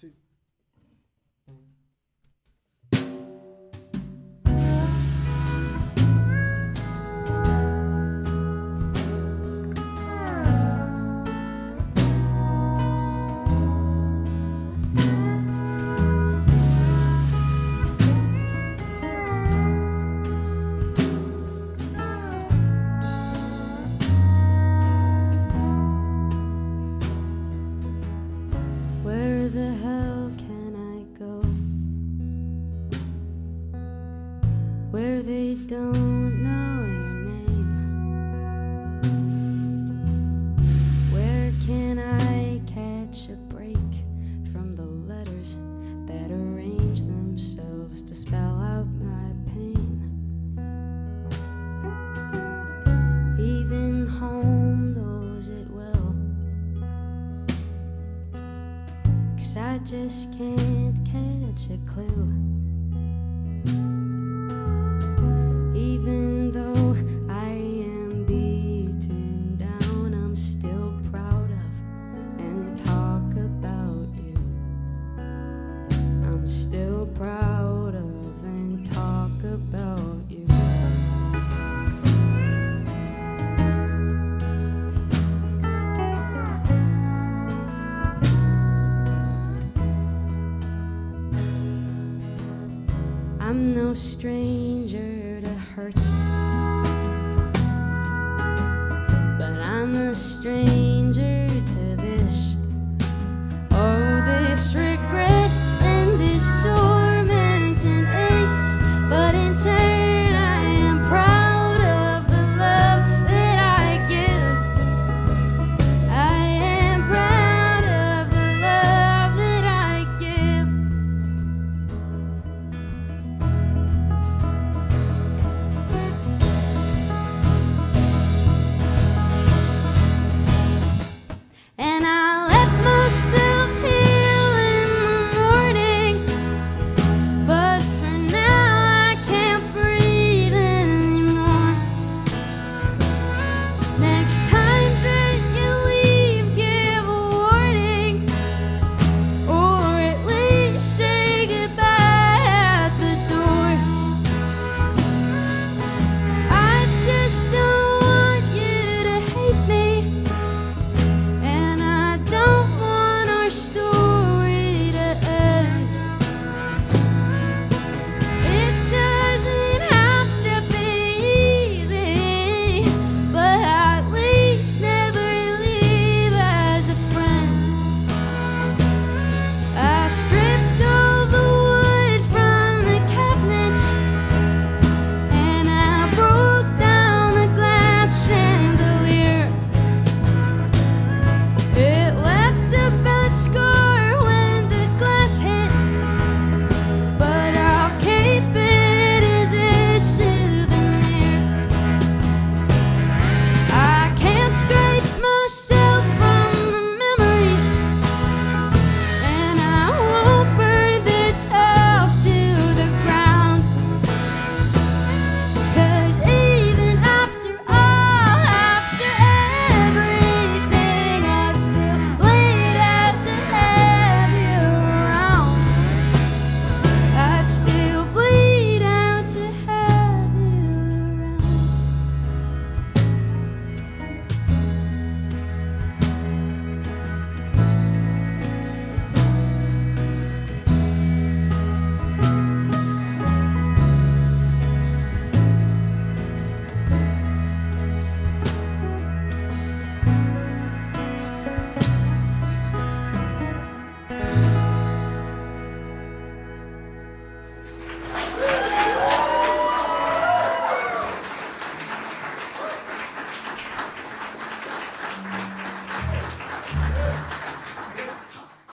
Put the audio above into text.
two. Where Where they don't know your name? Where can I catch a break from the letters that arrange themselves to spell out my pain? Even home knows it well. Cause I just can't catch a clue. I'm no stranger to hurt, but I'm a stranger